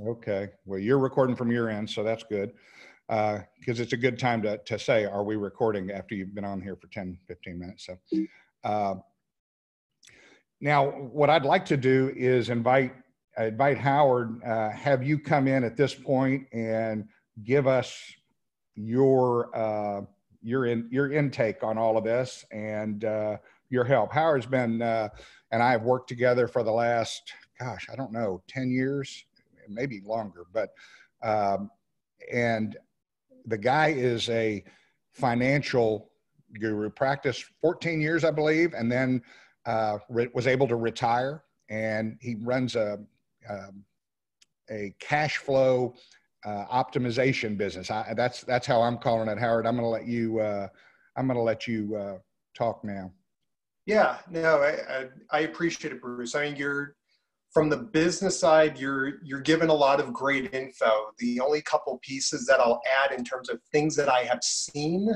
Okay. Well, you're recording from your end, so that's good. Because uh, it's a good time to, to say, are we recording after you've been on here for 10, 15 minutes? So, uh, now what I'd like to do is invite invite Howard, uh, have you come in at this point and give us your uh, your in, your intake on all of this and uh, your help. Howard's been uh, and I have worked together for the last, gosh, I don't know, ten years, maybe longer, but um, and the guy is a financial guru. Practiced 14 years, I believe, and then uh, re- was able to retire. And he runs a um, a cash flow uh, optimization business. I, that's that's how I'm calling it, Howard. I'm going to let you. Uh, I'm going to let you uh, talk now. Yeah, no, I, I, I appreciate it, Bruce. I mean, you're from the business side. You're you're given a lot of great info. The only couple pieces that I'll add in terms of things that I have seen,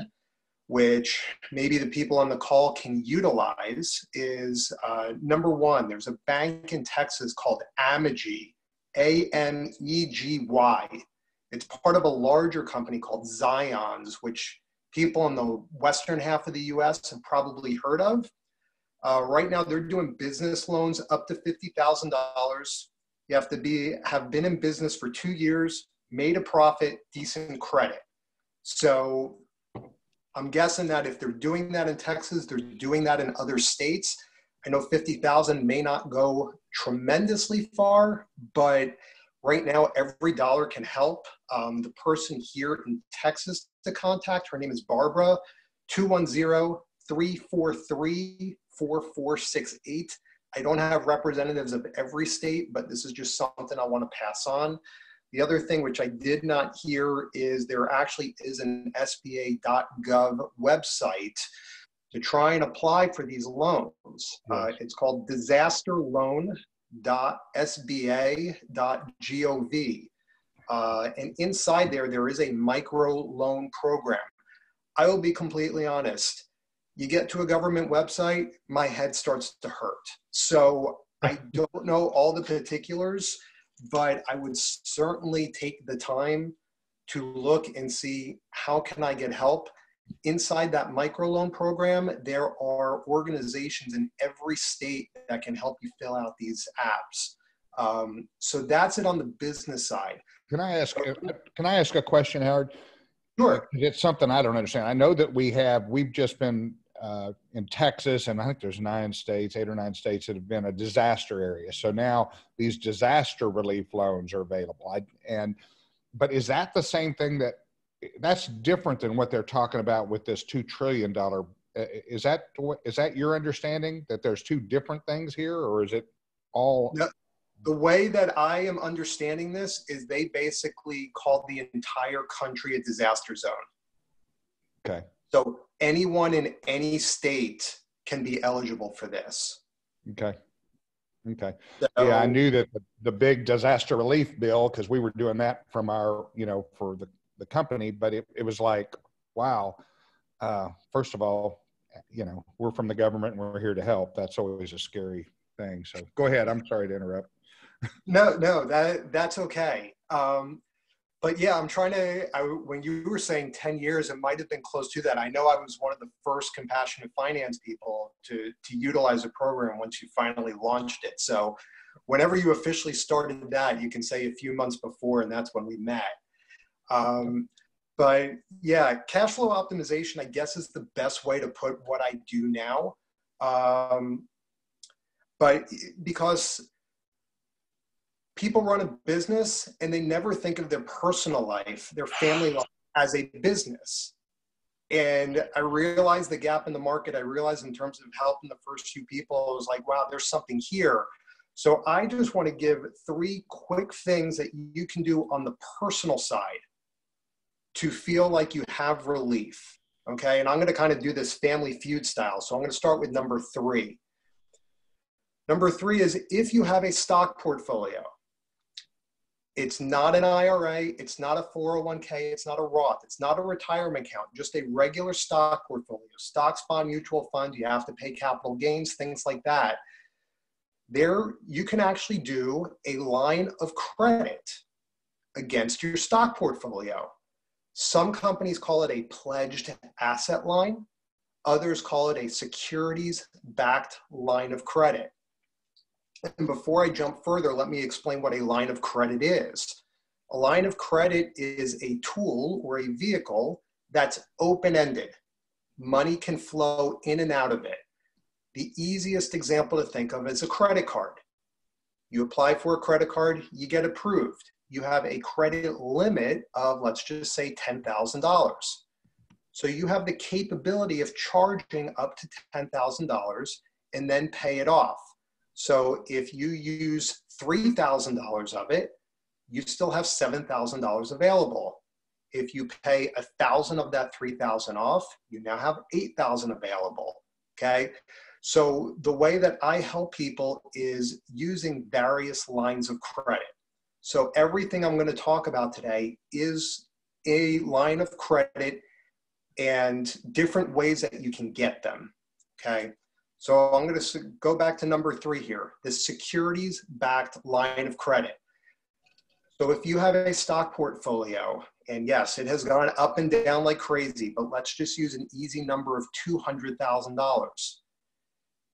which maybe the people on the call can utilize, is uh, number one. There's a bank in Texas called Amegy, A M E G Y it's part of a larger company called Zions, which people in the western half of the US have probably heard of. Uh, right now, they're doing business loans up to $50,000. You have to be have been in business for two years, made a profit, decent credit. So I'm guessing that if they're doing that in Texas, they're doing that in other states. I know 50,000 may not go tremendously far, but Right now, every dollar can help. Um, the person here in Texas to contact, her name is Barbara, 210 343 4468. I don't have representatives of every state, but this is just something I want to pass on. The other thing which I did not hear is there actually is an SBA.gov website to try and apply for these loans. Yes. Uh, it's called Disaster Loan www.sba.gov. Uh, and inside there, there is a micro loan program. I will be completely honest. You get to a government website, my head starts to hurt. So I don't know all the particulars, but I would certainly take the time to look and see how can I get help inside that microloan program, there are organizations in every state that can help you fill out these apps. Um, so that's it on the business side. Can I ask? Can I ask a question, Howard? Sure. It's something I don't understand. I know that we have. We've just been uh, in Texas, and I think there's nine states, eight or nine states that have been a disaster area. So now these disaster relief loans are available. I, and but is that the same thing that that's different than what they're talking about with this two trillion dollar. Is that is that your understanding that there's two different things here, or is it all? No, the way that I am understanding this is they basically called the entire country a disaster zone. Okay. So anyone in any state can be eligible for this. Okay. Okay. So, yeah, I knew that the, the big disaster relief bill because we were doing that from our, you know, for the the company, but it, it was like, wow, uh, first of all, you know, we're from the government and we're here to help. That's always a scary thing. So go ahead. I'm sorry to interrupt. no, no, that that's okay. Um, but yeah, I'm trying to. I, when you were saying 10 years, it might have been close to that. I know I was one of the first compassionate finance people to to utilize a program once you finally launched it. So, whenever you officially started that, you can say a few months before, and that's when we met. Um, but yeah, cash flow optimization, I guess, is the best way to put what I do now. Um, but because people run a business and they never think of their personal life, their family life as a business. And I realized the gap in the market. I realized in terms of helping the first few people, I was like, wow, there's something here. So I just want to give three quick things that you can do on the personal side to feel like you have relief. Okay, and I'm going to kind of do this family feud style. So I'm going to start with number three. Number three is if you have a stock portfolio, it's not an IRA, it's not a 401k, it's not a Roth, it's not a retirement account, just a regular stock portfolio. Stocks, bond, mutual fund, you have to pay capital gains, things like that. There, you can actually do a line of credit against your stock portfolio. Some companies call it a pledged asset line. Others call it a securities backed line of credit. And before I jump further, let me explain what a line of credit is. A line of credit is a tool or a vehicle that's open ended. Money can flow in and out of it. The easiest example to think of is a credit card. You apply for a credit card, you get approved. You have a credit limit of, let's just say, $10,000. So you have the capability of charging up to $10,000 and then pay it off. So if you use $3,000 of it, you still have $7,000 available. If you pay a thousand of that 3,000 off, you now have 8,000 available. Okay. So the way that I help people is using various lines of credit. So everything I'm going to talk about today is a line of credit and different ways that you can get them. Okay. So I'm going to go back to number three here, the securities backed line of credit. So if you have a stock portfolio, and yes, it has gone up and down like crazy, but let's just use an easy number of $200,000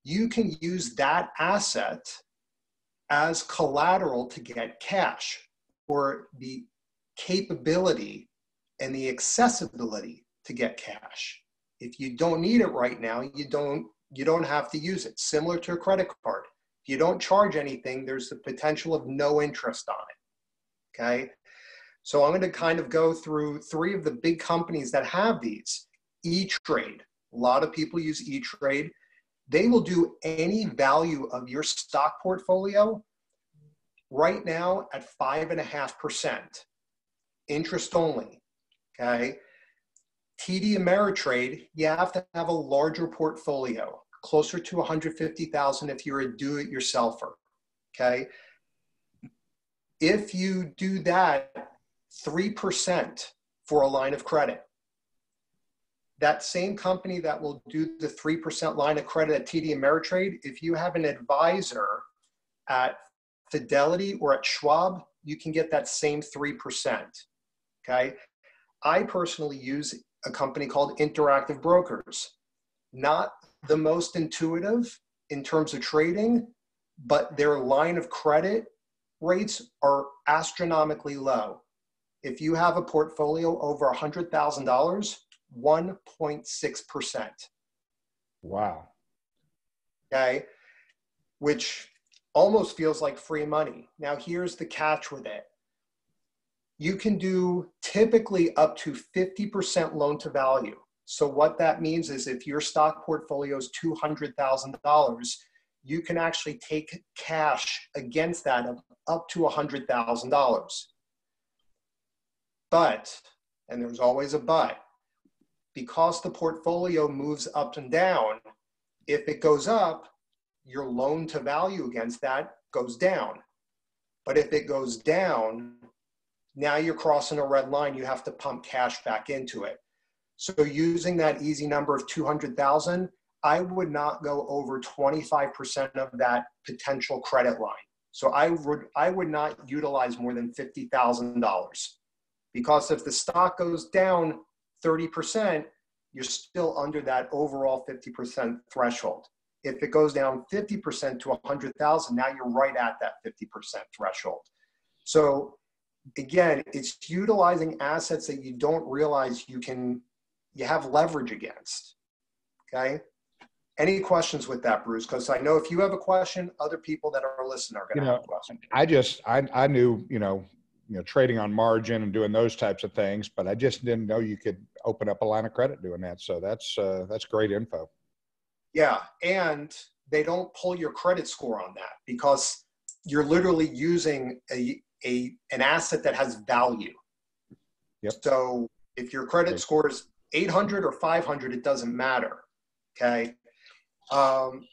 you can use that asset as collateral to get cash or the capability and the accessibility to get cash. If you don't need it right now, you don't you don't have to use it. Similar to a credit card. If you don't charge anything, there's the potential of no interest on it. Okay? So I'm going to kind of go through three of the big companies that have these. E-Trade. A lot of people use E-Trade they will do any value of your stock portfolio right now at five and a half percent, interest only. Okay. TD Ameritrade, you have to have a larger portfolio, closer to 150,000 if you're a do-it-yourselfer. Okay. If you do that, 3% for a line of credit that same company that will do the 3% line of credit at TD Ameritrade, if you have an advisor at Fidelity or at Schwab, you can get that same 3%. Okay. I personally use a company called Interactive Brokers. Not the most intuitive in terms of trading, but their line of credit rates are astronomically low. If you have a portfolio over $100,000, 1.6%. Wow. Okay. Which almost feels like free money. Now, here's the catch with it you can do typically up to 50% loan to value. So, what that means is if your stock portfolio is $200,000, you can actually take cash against that of up to $100,000. But, and there's always a but, because the portfolio moves up and down, if it goes up, your loan to value against that goes down. But if it goes down, now you're crossing a red line, you have to pump cash back into it. So using that easy number of 200,000, I would not go over 25% of that potential credit line. So I would I would not utilize more than $50,000 because if the stock goes down 30%, you're still under that overall 50% threshold. If it goes down 50% to 100,000, now you're right at that 50% threshold. So again, it's utilizing assets that you don't realize you can, you have leverage against. Okay. Any questions with that, Bruce? Because I know if you have a question, other people that are listening are going to you know, have a question. I just, I, I knew, you know, you know trading on margin and doing those types of things but i just didn't know you could open up a line of credit doing that so that's uh, that's great info yeah and they don't pull your credit score on that because you're literally using a, a an asset that has value yep. so if your credit score is 800 or 500 it doesn't matter okay um,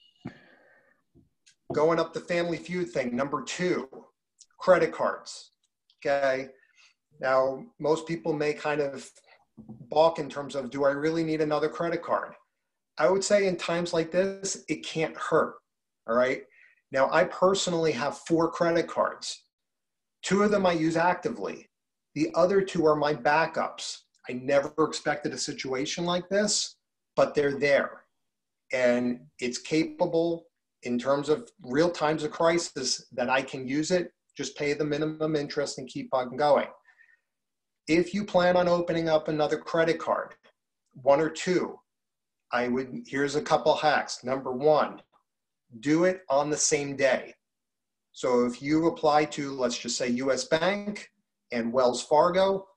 going up the family feud thing number two credit cards Okay. Now, most people may kind of balk in terms of do I really need another credit card? I would say in times like this, it can't hurt. All right. Now, I personally have four credit cards. Two of them I use actively. The other two are my backups. I never expected a situation like this, but they're there. And it's capable in terms of real times of crisis that I can use it, just pay the minimum interest and keep on going. If you plan on opening up another credit card, one or two, I would, here's a couple hacks. Number one, do it on the same day. So if you apply to, let's just say US Bank and Wells Fargo,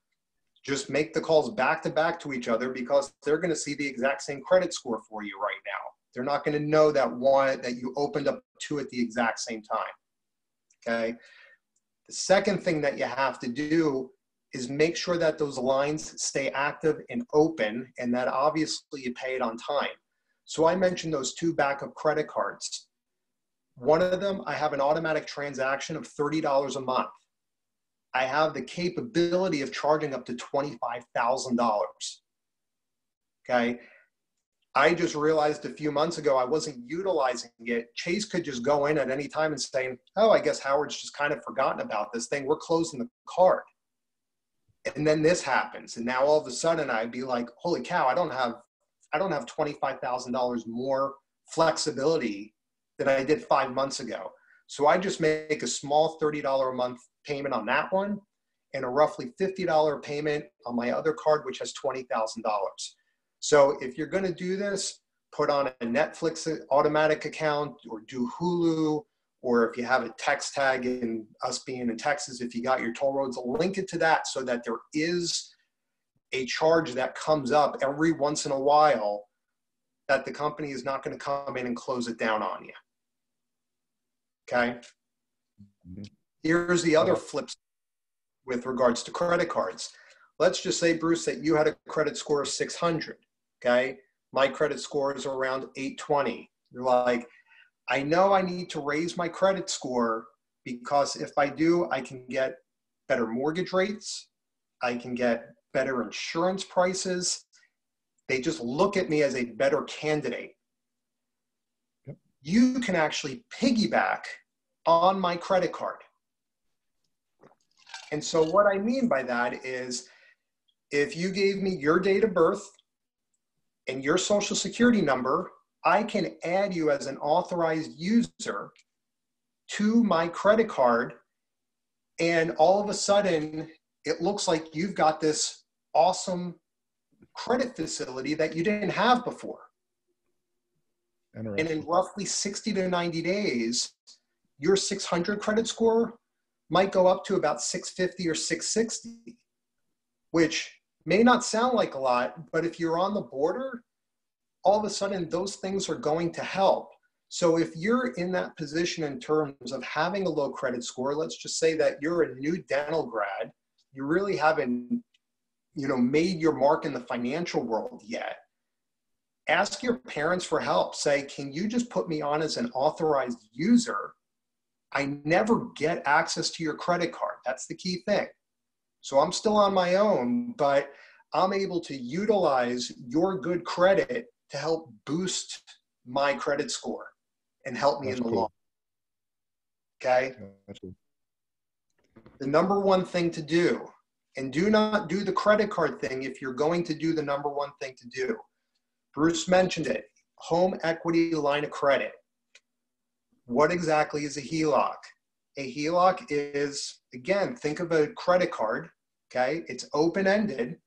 just make the calls back to back to each other because they're going to see the exact same credit score for you right now. They're not going to know that one that you opened up two at the exact same time. Okay. The second thing that you have to do is make sure that those lines stay active and open and that obviously you pay it on time. So I mentioned those two backup credit cards. One of them, I have an automatic transaction of $30 a month. I have the capability of charging up to $25,000. Okay. I just realized a few months ago I wasn't utilizing it. Chase could just go in at any time and say, Oh, I guess Howard's just kind of forgotten about this thing. We're closing the card. And then this happens. And now all of a sudden I'd be like, holy cow, I don't have I don't have $25,000 more flexibility than I did five months ago. So I just make a small $30 a month payment on that one and a roughly $50 payment on my other card, which has $20,000. So if you're going to do this, put on a Netflix automatic account or do Hulu, or if you have a TxTag in us being in Texas, if you got your toll roads, link it to that so that there is a charge that comes up every once in a while that the company is not going to come in and close it down on you. Okay. Mm-hmm. Here's the other flip with regards to credit cards. Let's just say, Bruce, that you had a credit score of 600. Okay. My credit score is around 820. You're like, I know I need to raise my credit score because if I do, I can get better mortgage rates. I can get better insurance prices. They just look at me as a better candidate. Yep. You can actually piggyback on my credit card. And so, what I mean by that is if you gave me your date of birth and your social security number, I can add you as an authorized user to my credit card. And all of a sudden, it looks like you've got this awesome credit facility that you didn't have before. And in roughly 60 to 90 days, your 600 credit score might go up to about 650 or 660, which may not sound like a lot, but if you're on the border, all of a sudden those things are going to help. So if you're in that position in terms of having a low credit score, let's just say that you're a new dental grad, you really haven't you know made your mark in the financial world yet ask your parents for help say can you just put me on as an authorized user i never get access to your credit card that's the key thing so i'm still on my own but i'm able to utilize your good credit to help boost my credit score and help me that's in the cool. long okay the number one thing to do and do not do the credit card thing if you're going to do the number one thing to do. Bruce mentioned it home equity line of credit. What exactly is a HELOC? A HELOC is, again, think of a credit card, okay? It's open ended,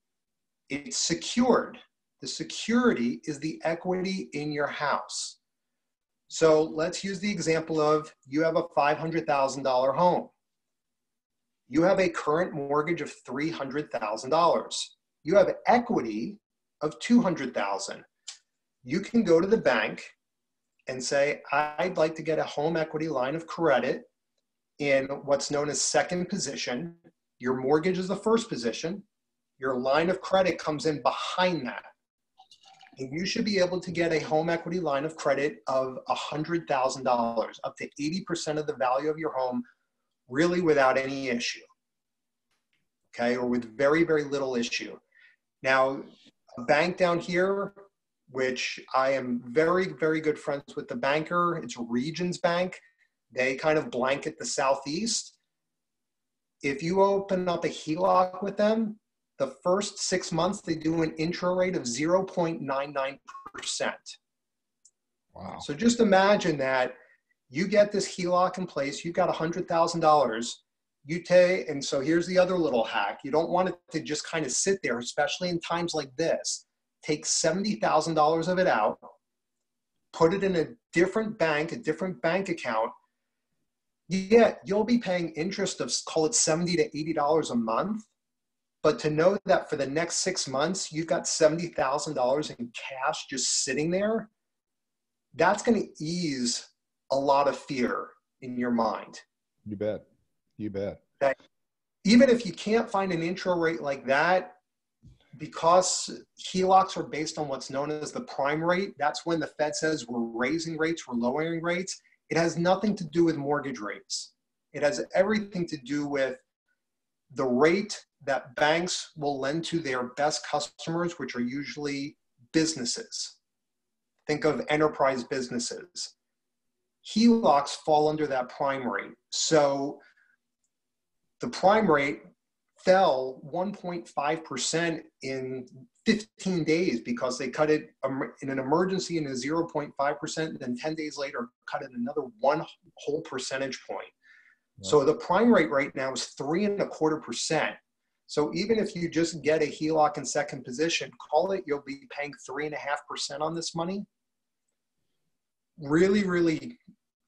it's secured. The security is the equity in your house. So let's use the example of you have a $500,000 home you have a current mortgage of $300,000. You have equity of 200,000. You can go to the bank and say, I'd like to get a home equity line of credit in what's known as second position. Your mortgage is the first position. Your line of credit comes in behind that. And you should be able to get a home equity line of credit of $100,000, up to 80% of the value of your home really without any issue, okay, or with very, very little issue. Now, a bank down here, which I am very, very good friends with the banker, it's Regions Bank. They kind of blanket the Southeast. if you open up a HELOC with them, the first six months they do an intro rate of 0.99%. Wow. So just imagine that you get this HELOC in place, you've got $100,000. You take, and so here's the other little hack. You don't want it to just kind of sit there, especially in times like this. Take $70,000 of it out, put it in a different bank, a different bank account. Yeah, you'll be paying interest of call it 70 to $80 a month. But to know that for the next six months, you've got $70,000 in cash just sitting there, that's going to ease a lot of fear in your mind. You bet. You bet. That even if you can't find an intro rate like that, because HELOCs are based on what's known as the prime rate, that's when the Fed says we're raising rates, we're lowering rates. It has nothing to do with mortgage rates. It has everything to do with the rate that banks will lend to their best customers, which are usually businesses. Think of enterprise businesses. HELOCs fall under that prime rate. So the prime rate fell 1.5% in 15 days because they cut it um, in an emergency in a 0.5%, then 10 days later cut it another one whole percentage point. So the prime rate right now is three and a quarter percent. So even if you just get a HELOC in second position, call it, you'll be paying three and a half percent on this money. Really, really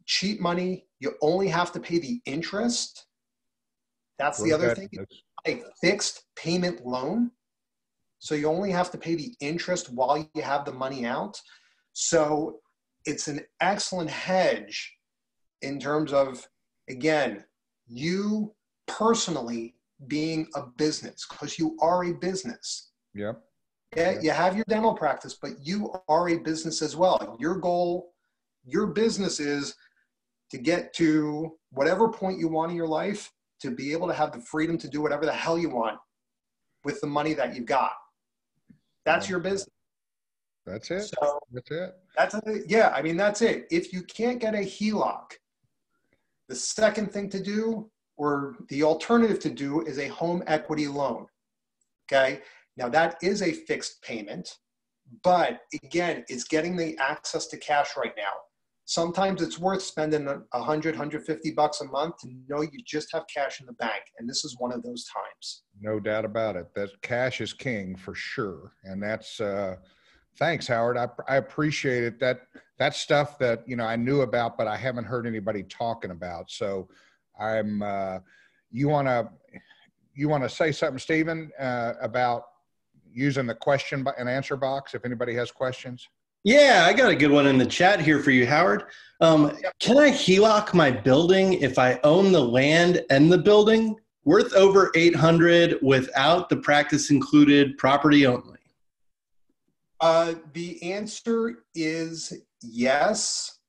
cheap money. You only have to pay the interest. That's the other thing. A fixed payment loan. So you only have to pay the interest while you have the money out. So it's an excellent hedge in terms of, again, you personally being a business because you are a business. Yep. Yeah, you have your dental practice, but you are a business as well. Your goal, your business is to get to whatever point you want in your life to be able to have the freedom to do whatever the hell you want with the money that you've got. That's your business. That's it. So that's it. That's a, yeah. I mean, that's it. If you can't get a HELOC, the second thing to do or the alternative to do is a home equity loan. Okay. Now that is a fixed payment, but again, it's getting the access to cash right now. Sometimes it's worth spending a 100, 150 bucks a month to know you just have cash in the bank. And this is one of those times. No doubt about it. That cash is king for sure. And that's, uh, thanks, Howard. I, I appreciate it. That, that's stuff that, you know, I knew about, but I haven't heard anybody talking about. So, I'm. Uh, you want to you want to say something, Stephen, uh, about using the question and answer box if anybody has questions. Yeah, I got a good one in the chat here for you, Howard. Um, can I HELOC my building if I own the land and the building worth over 800 without the practice included property only? Uh, the answer is yes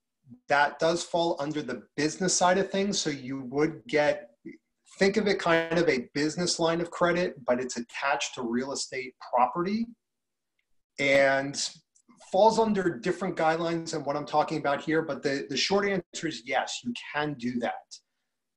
that does fall under the business side of things. So you would get, think of it kind of a business line of credit, but it's attached to real estate property and falls under different guidelines than what I'm talking about here. But the, the short answer is yes, you can do that.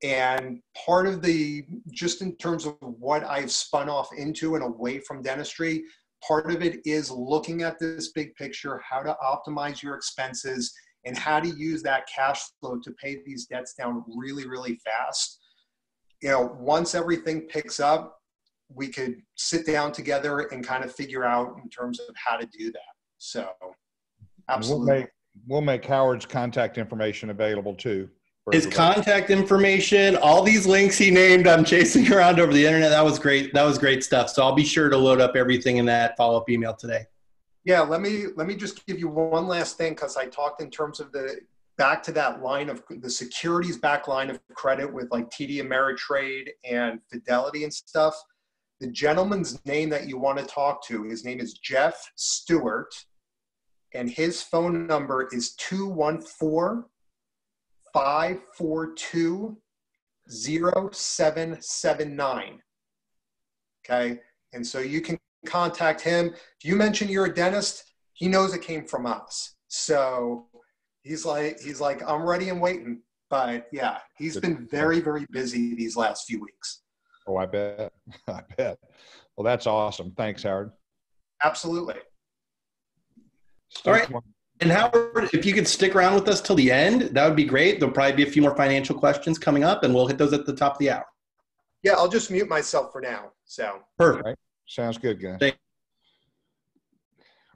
And part of the, just in terms of what I've spun off into and away from dentistry, part of it is looking at this big picture, how to optimize your expenses and how to use that cash flow to pay these debts down really, really fast. You know, once everything picks up, we could sit down together and kind of figure out in terms of how to do that. So, absolutely. We'll make, we'll make Howard's contact information available too. His contact information, all these links he named, I'm chasing around over the internet. That was great. That was great stuff. So I'll be sure to load up everything in that follow up email today. Yeah, let me let me just give you one last thing because I talked in terms of the back to that line of the securities back line of credit with like TD Ameritrade and Fidelity and stuff. The gentleman's name that you want to talk to, his name is Jeff Stewart, and his phone number is 214 542 0779. Okay. And so you can contact him. If you mention you're a dentist, he knows it came from us. So he's like, he's like, I'm ready and waiting. But yeah, he's been very, very busy these last few weeks. Oh, I bet. I bet. Well, that's awesome. Thanks, Howard. Absolutely. All right. And Howard, if you could stick around with us till the end, that would be great. There'll probably be a few more financial questions coming up, and we'll hit those at the top of the hour. Yeah, I'll just mute myself for now. So perfect. Right. Sounds good, guys. Thanks.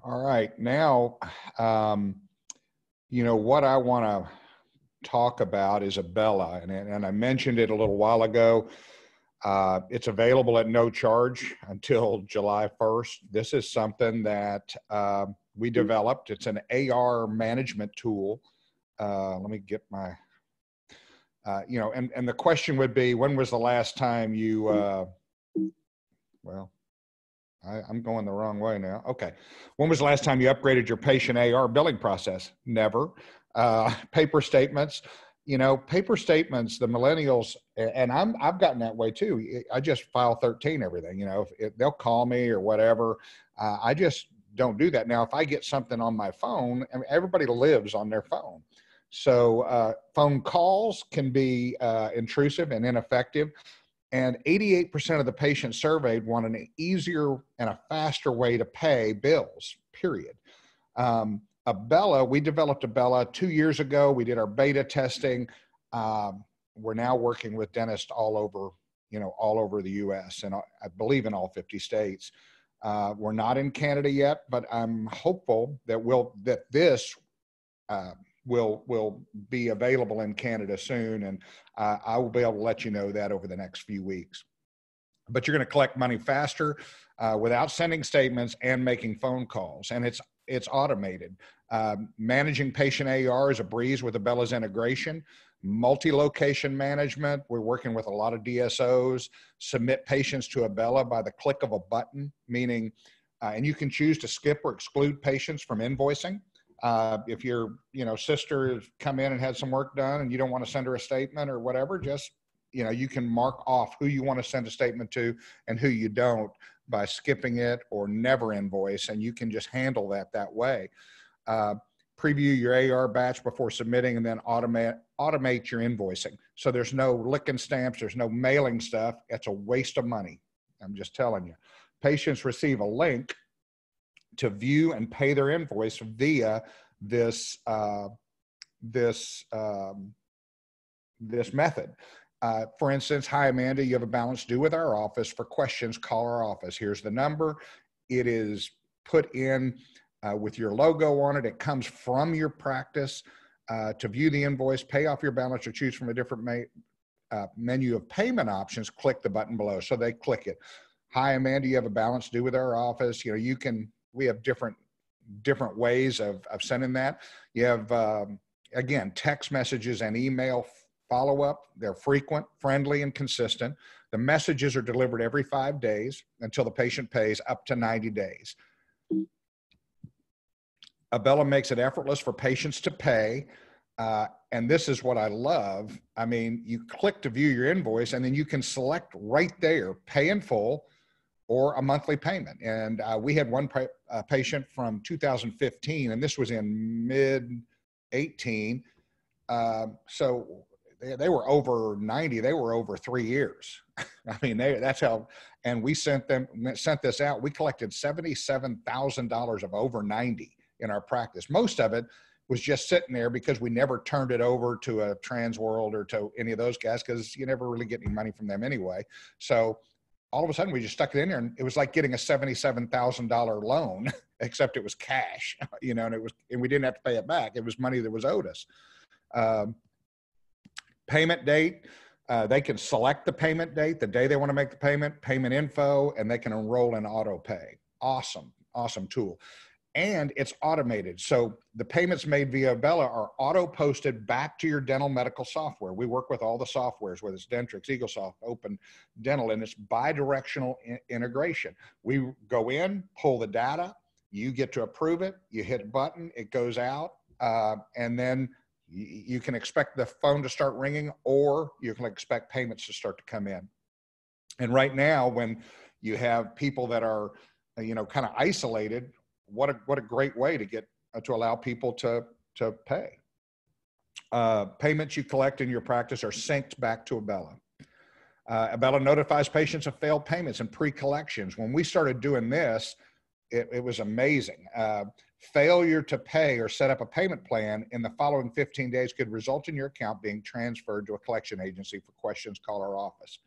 All right. Now, um, you know, what I want to talk about is Abella, and, and I mentioned it a little while ago. Uh, it's available at no charge until July 1st. This is something that uh, we developed. It's an AR management tool. Uh, let me get my, uh, you know, and, and the question would be when was the last time you, uh, well, I, am going the wrong way now. Okay. When was the last time you upgraded your patient AR billing process? Never. Uh, paper statements you know, paper statements, the millennials, and I'm, I've gotten that way too. I just file 13 everything, you know, if, they'll call me or whatever. Uh, I just don't do that. Now, if I get something on my phone, I mean, everybody lives on their phone. So uh, phone calls can be uh, intrusive and ineffective. And 88% of the patients surveyed want an easier and a faster way to pay bills, period. Um, Abella, we developed Abella two years ago. We did our beta testing. Um, we're now working with dentists all over, you know, all over the U.S. and I believe in all 50 states. Uh, we're not in Canada yet, but I'm hopeful that we'll that this uh, will will be available in Canada soon, and uh, I will be able to let you know that over the next few weeks. But you're going to collect money faster uh, without sending statements and making phone calls, and it's it's automated. Um, managing patient AR is a breeze with Abella's integration. Multi-location management, we're working with a lot of DSOs. Submit patients to Abella by the click of a button, meaning, uh, and you can choose to skip or exclude patients from invoicing. Uh, if your you know sister has come in and had some work done and you don't want to send her a statement or whatever, just you know you can mark off who you want to send a statement to and who you don't by skipping it or never invoice, and you can just handle that that way uh, preview your AR batch before submitting and then automate automate your invoicing. So there's no licking stamps, there's no mailing stuff. It's a waste of money. I'm just telling you. Patients receive a link to view and pay their invoice via this uh, this um, this method. Uh, for instance, hi Amanda, you have a balance due with our office. For questions, call our office. Here's the number. It is put in uh, with your logo on it. It comes from your practice. Uh, to view the invoice, pay off your balance, or choose from a different ma- uh, menu of payment options, click the button below. So they click it. Hi, Amanda, you have a balance due with our office. You know, you can, we have different different ways of, of sending that. You have, um, again, text messages and email follow up. They're frequent, friendly, and consistent. The messages are delivered every five days until the patient pays up to 90 days. Abella makes it effortless for patients to pay. Uh, and this is what I love. I mean, you click to view your invoice, and then you can select right there pay in full or a monthly payment. And uh, we had one pa- uh, patient from 2015, and this was in mid 18. Um, so they, they, were over 90. They were over three years. I mean, they, that's how. And we sent them sent this out. We collected seventy-seven thousand dollars of over 90 in our practice. Most of it was just sitting there because we never turned it over to a Transworld or to any of those guys because you never really get any money from them anyway. So all of a sudden we just stuck it in there and it was like getting a $77,000 loan, except it was cash, you know, and it was, and we didn't have to pay it back. It was money that was owed us. Um, payment date, uh, they can select the payment date, the day they want to make the payment, payment info, and they can enroll in auto pay. Awesome, awesome tool and it's automated. So the payments made via Bella are auto posted back to your dental medical software. We work with all the softwares, whether it's Dentrix, EagleSoft, Open Dental, and it's bi-directional in- integration. We go in, pull the data, you get to approve it, you hit a button, it goes out, uh, and then you can expect the phone to start ringing or you can expect payments to start to come in. And right now, when you have people that are you know kind of isolated what a what a great way to get uh, to allow people to to pay. Uh, payments you collect in your practice are synced back to Abella. Uh, Abella notifies patients of failed payments and pre-collections. When we started doing this, it, it was amazing. Uh, failure to pay or set up a payment plan in the following 15 days could result in your account being transferred to a collection agency for questions. Call our office.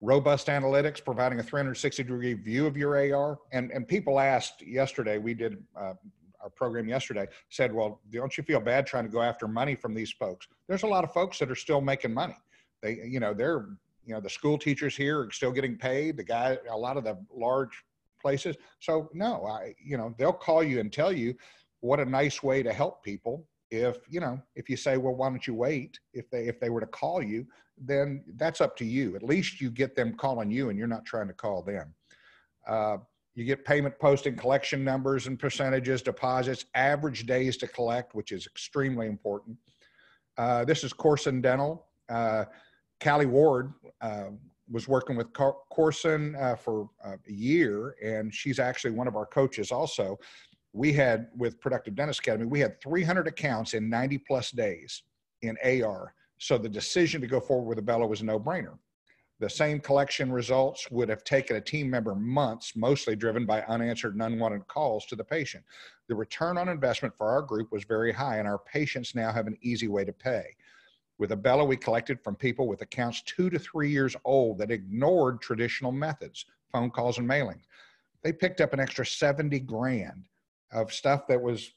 Robust analytics, providing a 360 degree view of your AR. And, and people asked yesterday, we did uh, our program yesterday, said, well, don't you feel bad trying to go after money from these folks? There's a lot of folks that are still making money. They, you know, they're, you know, the school teachers here are still getting paid. The guy, a lot of the large places. So no, I, you know, they'll call you and tell you what a nice way to help people. If, you know, if you say, well, why don't you wait? If they, if they were to call you, then that's up to you. At least you get them calling you and you're not trying to call them. Uh, you get payment posting, collection numbers and percentages, deposits, average days to collect, which is extremely important. Uh, this is Corson Dental. Uh, Callie Ward uh, was working with Corson uh, for uh, a year, and she's actually one of our coaches also. We had, with Productive Dentist Academy, we had 300 accounts in 90 plus days in AR. So the decision to go forward with Abella was a no brainer. The same collection results would have taken a team member months, mostly driven by unanswered and unwanted calls to the patient. The return on investment for our group was very high, and our patients now have an easy way to pay. With Abella, we collected from people with accounts two to three years old that ignored traditional methods, phone calls and mailings. They picked up an extra 70 grand of stuff that was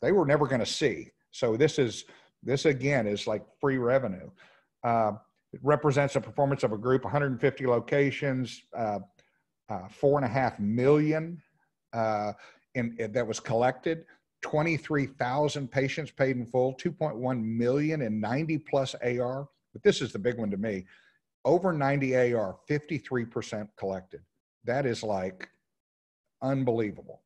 they were never going to see. So this is this again is like free revenue. Uh, it represents a performance of a group, 150 locations, uh, uh, four and a half million uh, in, in, that was collected. 23,000 patients paid in full, 2.1 million in 90 plus AR. But this is the big one to me. Over 90 AR, 53% collected. That is like unbelievable.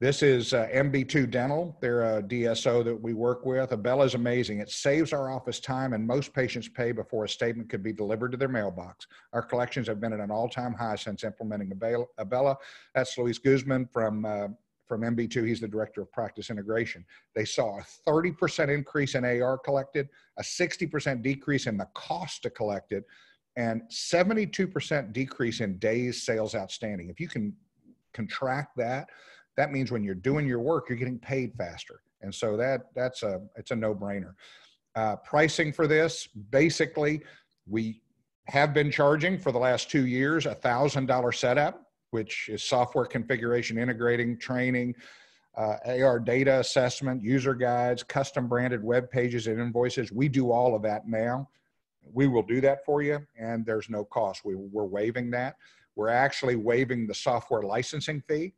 This is uh, MB2 Dental. They're a DSO that we work with. Abella is amazing. It saves our office time, and most patients pay before a statement could be delivered to their mailbox. Our collections have been at an all-time high since implementing Abella. That's Luis Guzman from uh, from MB2. He's the director of practice integration. They saw a 30% increase in AR collected, a 60% decrease in the cost to collect it, and 72% decrease in days sales outstanding. If you can contract that, that means when you're doing your work, you're getting paid faster. And so that that's a it's a no-brainer. Uh, pricing for this, basically, we have been charging for the last two years a thousand dollar setup which is software configuration, integrating, training, uh, AR data assessment, user guides, custom branded web pages and invoices. We do all of that now. We will do that for you, and there's no cost. We, we're waiving that. We're actually waiving the software licensing fee,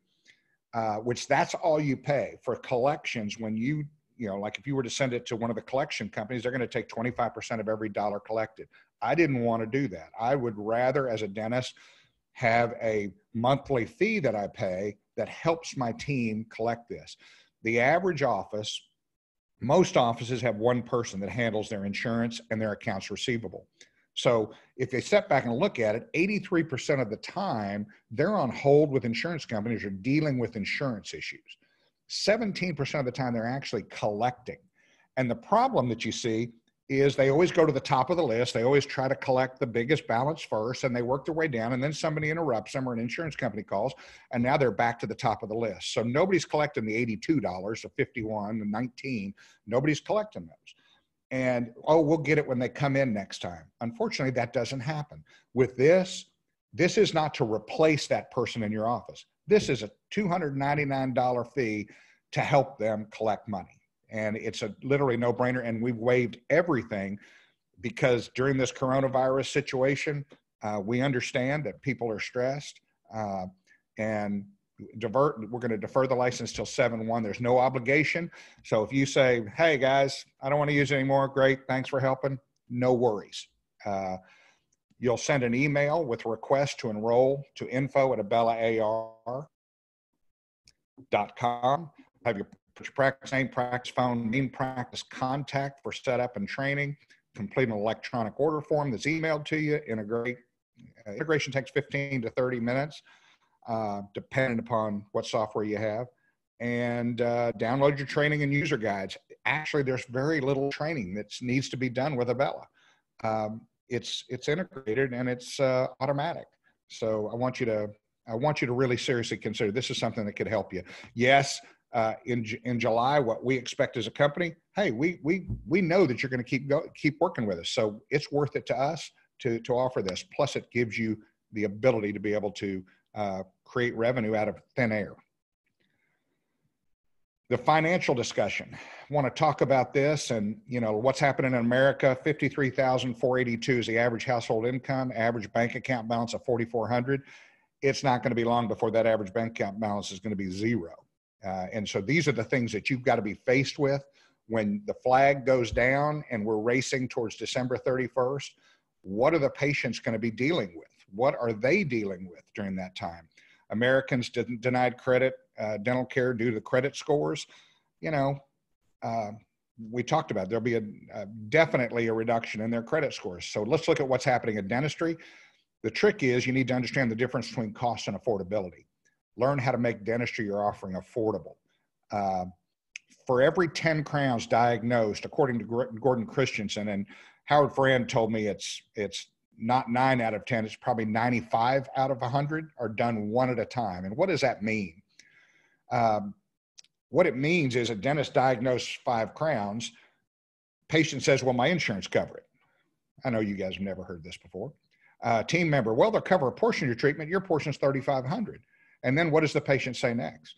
uh, which that's all you pay for collections. When you, you know, like if you were to send it to one of the collection companies, they're going to take 25% of every dollar collected. I didn't want to do that. I would rather, as a dentist, have a monthly fee that I pay that helps my team collect this. The average office, most offices have one person that handles their insurance and their accounts receivable. So if they step back and look at it, 83% of the time they're on hold with insurance companies or dealing with insurance issues. 17% of the time they're actually collecting. And the problem that you see is they always go to the top of the list. They always try to collect the biggest balance first and they work their way down. And then somebody interrupts them or an insurance company calls and now they're back to the top of the list. So nobody's collecting the $82, the 51, the 19. Nobody's collecting those. And oh, we'll get it when they come in next time. Unfortunately, that doesn't happen. With this, this is not to replace that person in your office. This is a $299 fee to help them collect money and it's a literally no brainer. And we've waived everything because during this coronavirus situation, uh, we understand that people are stressed uh, and divert. We're going to defer the license till seven one. There's no obligation. So if you say, "Hey guys, I don't want to use it anymore," great, thanks for helping. No worries. Uh, you'll send an email with a request to enroll to info at abellaar.com. Have your practice name, practice phone, main practice contact for setup and training. Complete an electronic order form that's emailed to you. Integrate. Uh, integration takes 15 to 30 minutes, uh, depending upon what software you have. And uh, download your training and user guides. Actually, there's very little training that needs to be done with Abella. Um, it's it's integrated and it's uh, automatic. So I want you to I want you to really seriously consider this is something that could help you. Yes, uh, in in July, what we expect as a company, hey, we we we know that you're going to keep go, keep working with us, so it's worth it to us to to offer this. Plus, it gives you the ability to be able to uh, create revenue out of thin air. The financial discussion. Want to talk about this and you know what's happening in America. Fifty-three thousand four eighty-two is the average household income. Average bank account balance of forty-four hundred. It's not going to be long before that average bank account balance is going to be zero. Uh, and so these are the things that you've got to be faced with when the flag goes down and we're racing towards December 31st. What are the patients going to be dealing with? What are they dealing with during that time? Americans didn't denied credit uh, dental care due to the credit scores. You know, uh, we talked about there'll be a, a, definitely a reduction in their credit scores. So let's look at what's happening in dentistry. The trick is you need to understand the difference between cost and affordability. Learn how to make dentistry you're offering affordable. Uh, for every 10 crowns diagnosed, according to Gordon Christensen, and Howard Farran told me it's it's not nine out of 10, it's probably 95 out of 100 are done one at a time. And what does that mean? Um, what it means is a dentist diagnosed five crowns. Patient says, well, my insurance cover it. I know you guys have never heard this before. Uh, team member, well, they'll cover a portion of your treatment. Your portion is 3,500. And then what does the patient say next?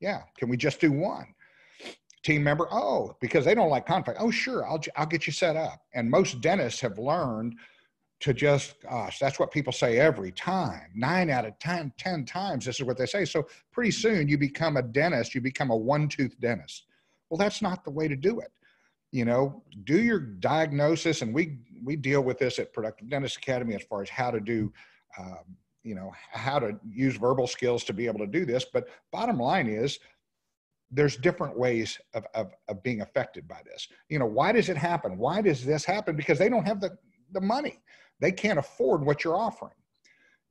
Yeah, can we just do one? Team member, oh, because they don't like conflict. Oh, sure, I'll, I'll get you set up. And most dentists have learned to just, gosh, that's what people say every time. Nine out of ten, 10 times, this is what they say. So pretty soon you become a dentist, you become a one tooth dentist. Well, that's not the way to do it. You know, do your diagnosis, and we we deal with this at Productive Dentist Academy as far as how to do, um, you know, how to use verbal skills to be able to do this. But bottom line is, there's different ways of, of, of being affected by this. You know, why does it happen? Why does this happen? Because they don't have the, the money. They can't afford what you're offering.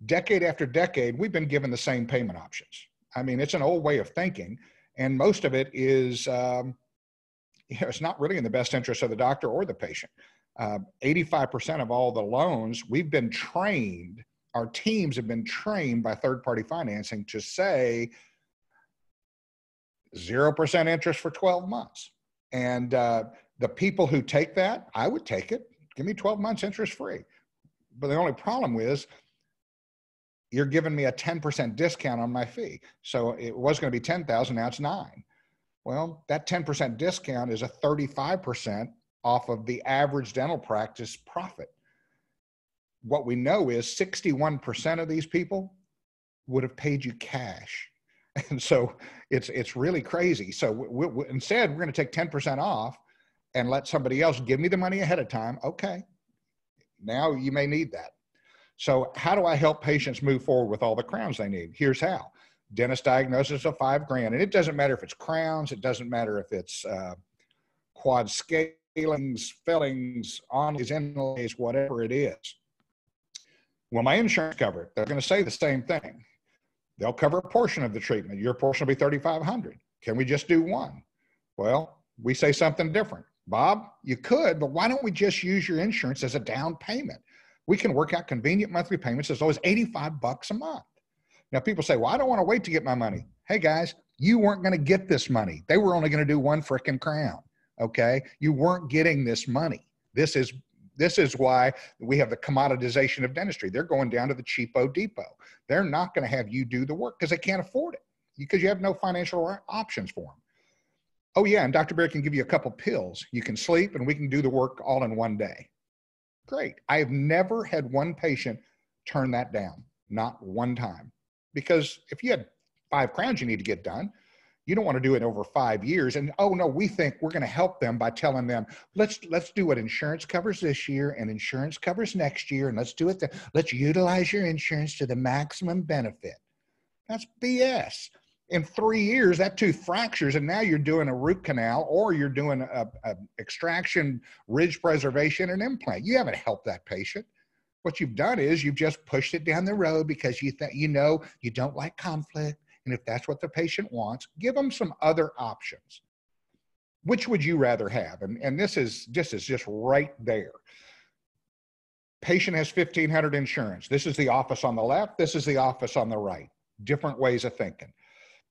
Decade after decade, we've been given the same payment options. I mean, it's an old way of thinking, and most of it is, um, you know, it's not really in the best interest of the doctor or the patient. Uh, 85% of all the loans, we've been trained, our teams have been trained by third party financing to say 0% interest for 12 months. And uh, the people who take that, I would take it. Give me 12 months interest free. But the only problem is you're giving me a 10% discount on my fee. So it was going to be 10,000, now it's nine. Well, that 10% discount is a 35% off of the average dental practice profit. What we know is 61% of these people would have paid you cash. And so it's it's really crazy. So we, we, instead, we're going to take 10% off and let somebody else give me the money ahead of time. Okay, now you may need that. So, how do I help patients move forward with all the crowns they need? Here's how dentist diagnosis of five grand. And it doesn't matter if it's crowns, it doesn't matter if it's uh, quad scalings, fillings, onlays, inlays, whatever it is. Will my insurance cover it? They're going to say the same thing. They'll cover a portion of the treatment. Your portion will be 3,500. Can we just do one? Well, we say something different. Bob, you could, but why don't we just use your insurance as a down payment? We can work out convenient monthly payments as low as 85 bucks a month. Now, people say, well, I don't want to wait to get my money. Hey, guys, you weren't going to get this money. They were only going to do one freaking crown. Okay. You weren't getting this money. This is this is why we have the commoditization of dentistry. They're going down to the cheapo depot. They're not going to have you do the work because they can't afford it because you have no financial options for them. Oh, yeah, and Dr. Berry can give you a couple pills. You can sleep and we can do the work all in one day. Great. I have never had one patient turn that down, not one time. Because if you had five crowns you need to get done, you don't want to do it over five years. And oh no, we think we're going to help them by telling them, let's let's do what insurance covers this year and insurance covers next year, and let's do it. Let's utilize your insurance to the maximum benefit. That's BS in three years that tooth fractures and now you're doing a root canal or you're doing a, a, extraction ridge preservation and implant you haven't helped that patient what you've done is you've just pushed it down the road because you think you know you don't like conflict and if that's what the patient wants give them some other options which would you rather have and, and this is this is just right there Patient has 1500 insurance. This is the office on the left. This is the office on the right. Different ways of thinking.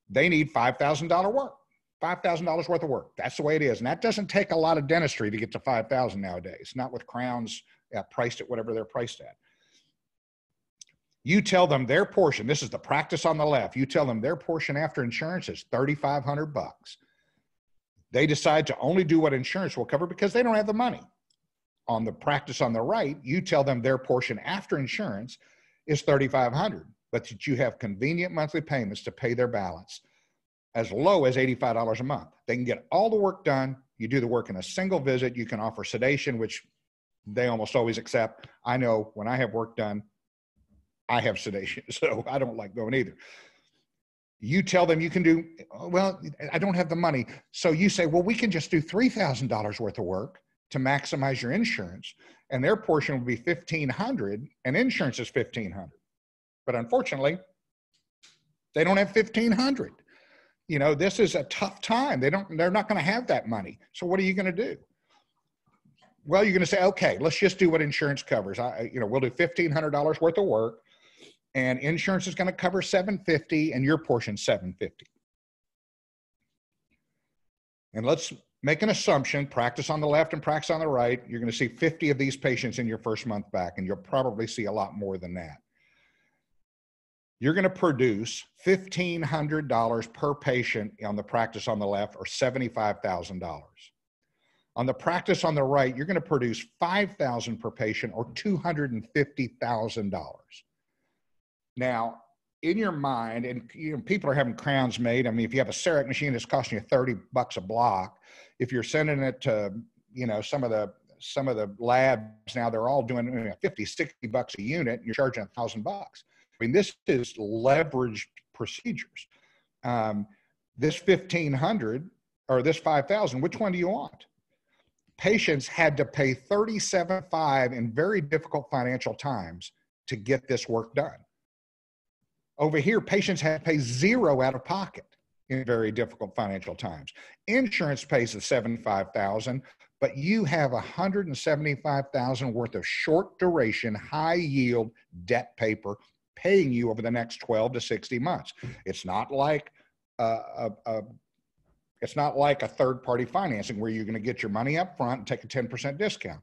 They need $5,000 work, $5,000 worth of work. That's the way it is. And that doesn't take a lot of dentistry to get to 5,000 nowadays, not with crowns uh, priced at whatever they're priced at. You tell them their portion. This is the practice on the left. You tell them their portion after insurance is 3,500 bucks. They decide to only do what insurance will cover because they don't have the money on the practice on the right, you tell them their portion after insurance is 3500 but that you have convenient monthly payments to pay their balance as low as $85 a month. They can get all the work done. You do the work in a single visit. You can offer sedation, which they almost always accept. I know when I have work done, I have sedation, so I don't like going either. You tell them you can do, well, I don't have the money. So you say, well, we can just do $3,000 worth of work to maximize your insurance and their portion would be 1500 and insurance is 1500 but unfortunately they don't have 1500 you know this is a tough time. They don't they're not going to have that money. So what are you going to do? Well you're going to say okay let's just do what insurance covers. I you know we'll do $1500 worth of work and insurance is going to cover 750 and your portion 750 and let's make an assumption, practice on the left and practice on the right. You're going to see 50 of these patients in your first month back, and you'll probably see a lot more than that. You're going to produce $1,500 per patient on the practice on the left or $75,000. On the practice on the right, you're going to produce 5,000 per patient or $250,000. Now, in your mind, and you know, people are having crowns made. I mean, if you have a CEREC machine that's costing you 30 bucks a block, if you're sending it to, you know, some of the some of the labs now, they're all doing you know, 50, 60 bucks a unit, and you're charging a thousand bucks. I mean, this is leveraged procedures. Um, this 1500 or this 5000, which one do you want? Patients had to pay 37.5 in very difficult financial times to get this work done over here, patients have to pay zero out of pocket in very difficult financial times. Insurance pays the 75,000, but you have 175,000 worth of short duration, high yield debt paper paying you over the next 12 to 60 months. It's not like uh, a, a it's not like a third party financing where you're going to get your money up front and take a 10% discount.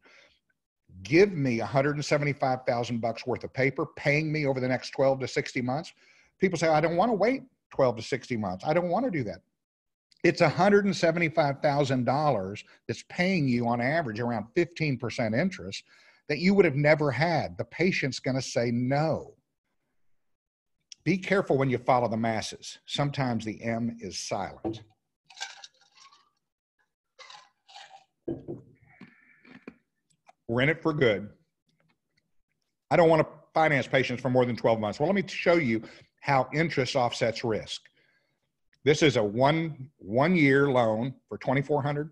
Give me 175,000 bucks worth of paper paying me over the next 12 to 60 months people say, I don't want to wait 12 to 60 months. I don't want to do that. It's $175,000 that's paying you on average around 15% interest that you would have never had. The patient's going to say no. Be careful when you follow the masses. Sometimes the M is silent. We're in it for good. I don't want to finance patients for more than 12 months. Well, let me show you how interest offsets risk. This is a one one year loan for 2400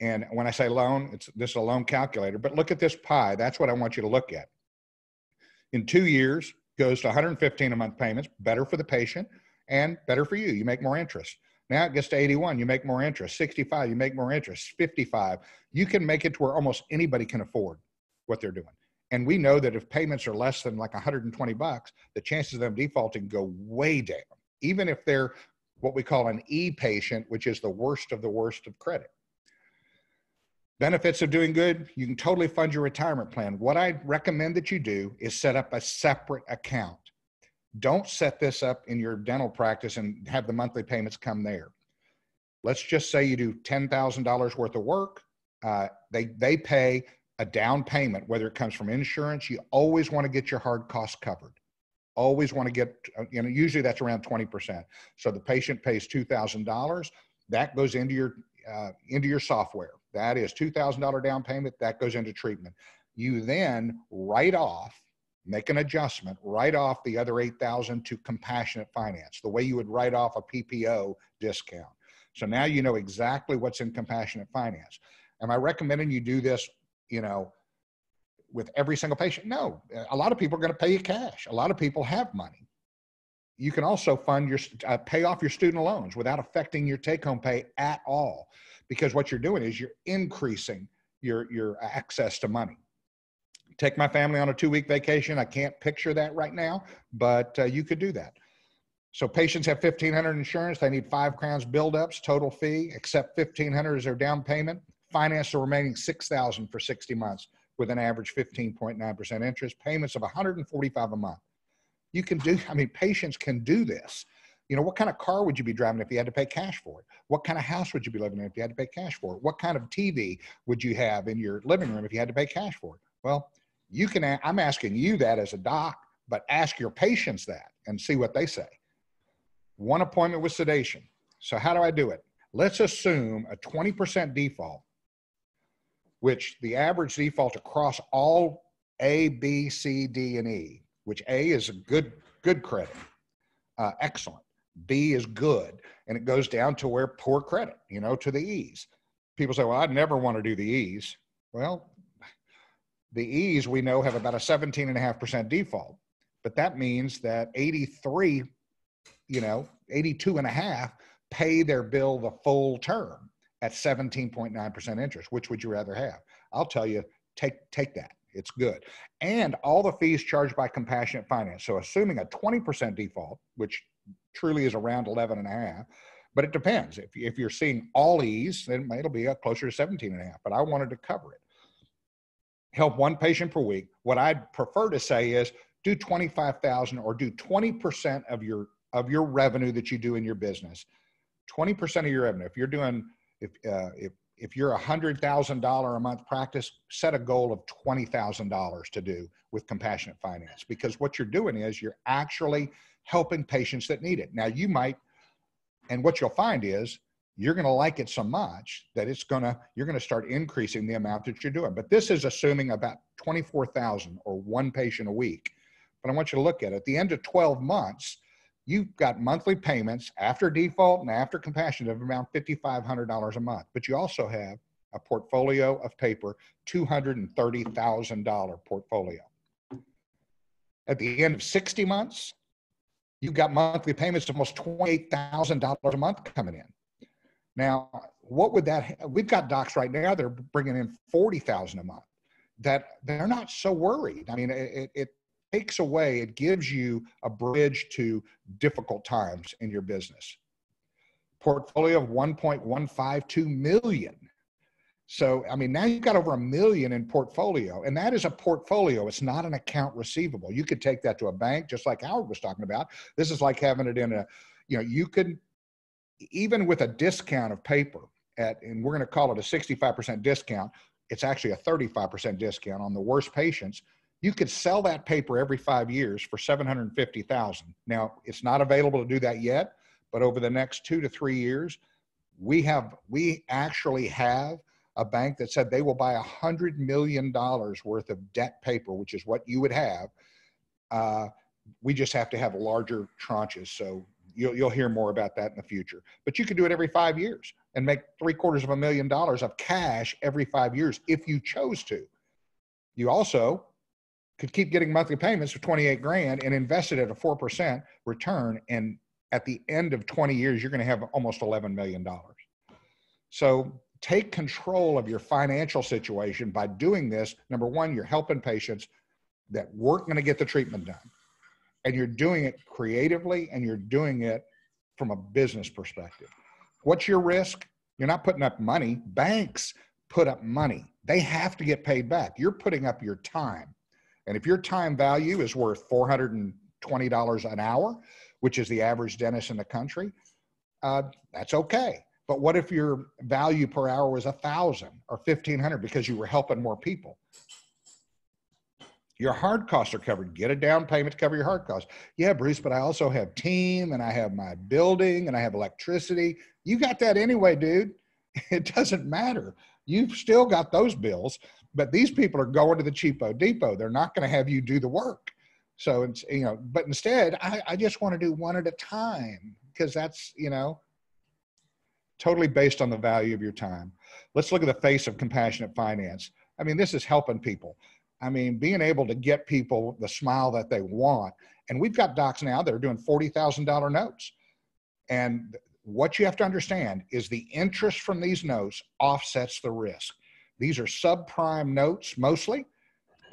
and when I say loan, it's this is a loan calculator, but look at this pie. That's what I want you to look at. In 2 years goes to 115 a month payments, better for the patient and better for you. You make more interest. Now it gets to 81, you make more interest. 65, you make more interest. 55, you can make it to where almost anybody can afford what they're doing. And we know that if payments are less than like 120 bucks, the chances of them defaulting go way down, even if they're what we call an E patient, which is the worst of the worst of credit. Benefits of doing good, you can totally fund your retirement plan. What I recommend that you do is set up a separate account. Don't set this up in your dental practice and have the monthly payments come there. Let's just say you do $10,000 worth of work. Uh, they, they pay a down payment, whether it comes from insurance, you always want to get your hard costs covered. Always want to get, uh, you know, usually that's around 20%. So the patient pays $2,000. That goes into your, uh, into your software. That is $2,000 down payment. That goes into treatment. You then write off, make an adjustment, write off the other 8,000 to compassionate finance, the way you would write off a PPO discount. So now you know exactly what's in compassionate finance. Am I recommending you do this you know, with every single patient? No, a lot of people are going to pay you cash. A lot of people have money. You can also fund your uh, pay off your student loans without affecting your take home pay at all, because what you're doing is you're increasing your your access to money. Take my family on a two week vacation. I can't picture that right now, but uh, you could do that. So patients have 1500 insurance. They need five crowns buildups, total fee, except 1500 is their down payment. Finance the remaining 6000 for 60 months with an average 15.9% interest, payments of 145 a month. You can do, I mean, patients can do this. You know, what kind of car would you be driving if you had to pay cash for it? What kind of house would you be living in if you had to pay cash for it? What kind of TV would you have in your living room if you had to pay cash for it? Well, you can, I'm asking you that as a doc, but ask your patients that and see what they say. One appointment with sedation. So, how do I do it? Let's assume a 20% default, which the average default across all A, B, C, D, and E, which A is a good, good credit, uh, excellent. B is good, and it goes down to where poor credit, you know, to the E's. People say, well, I'd never want to do the E's. Well, the E's we know have about a 17.5% default, but that means that 83, you know, 82 and a half pay their bill the full term at 17.9% interest. Which would you rather have? I'll tell you, take, take that. It's good. And all the fees charged by compassionate finance. So assuming a 20% default, which truly is around 11 and a half, but it depends. If, if you're seeing all E's, then it'll be a closer to 17 and a half, but I wanted to cover it help one patient per week. What I'd prefer to say is do 25,000 or do 20% of your of your revenue that you do in your business. 20% of your revenue. If you're doing if uh, if if you're a hundred thousand dollar a month practice, set a goal of twenty thousand dollars to do with compassionate finance because what you're doing is you're actually helping patients that need it. Now you might, and what you'll find is you're going to like it so much that it's going to you're going to start increasing the amount that you're doing. But this is assuming about 24000 or one patient a week. But i want you to look at it. At the end of 12 months you've got monthly payments after default and after compassion of around $5500 a month. But you also have a portfolio of paper $230000 portfolio. At the end of 60 months you've got monthly payments of almost $28000 a month coming in now, what would that? We've got docs right now they're bringing in forty thousand a month. That they're not so worried. I mean, it, it takes away. It gives you a bridge to difficult times in your business. Portfolio of one point one five two million. So, I mean, now you've got over a million in portfolio, and that is a portfolio. It's not an account receivable. You could take that to a bank, just like Howard was talking about. This is like having it in a, you know, you could even with a discount of paper at, and we're going to call it a 65% discount, it's actually a 35% discount on the worst patients. You could sell that paper every five years for 750,000. Now it's not available to do that yet, but over the next two to three years, we have, we actually have a bank that said they will buy a hundred million dollars worth of debt paper, which is what you would have. Uh, we just have to have larger tranches. So You'll, you'll hear more about that in the future. But you could do it every five years and make three quarters of a million dollars of cash every five years if you chose to. You also could keep getting monthly payments for 28 grand and invest it at a 4% return. And at the end of 20 years, you're going to have almost $11 million. So take control of your financial situation by doing this. Number one, you're helping patients that weren't going to get the treatment done and you're doing it creatively and you're doing it from a business perspective. What's your risk? You're not putting up money. Banks put up money. They have to get paid back. You're putting up your time. And if your time value is worth $420 an hour, which is the average dentist in the country, uh, that's okay. But what if your value per hour was a thousand or fifteen hundred because you were helping more people? Your hard costs are covered. Get a down payment to cover your hard costs. Yeah, Bruce, but I also have team and I have my building and I have electricity. You got that anyway, dude. It doesn't matter. You've still got those bills, but these people are going to the cheapo depot. They're not going to have you do the work. So it's, you know, but instead, I, I just want to do one at a time because that's, you know, totally based on the value of your time. Let's look at the face of compassionate finance. I mean, this is helping people. I mean, being able to get people the smile that they want. And we've got docs now that are doing $40,000 notes. And what you have to understand is the interest from these notes offsets the risk. These are subprime notes mostly.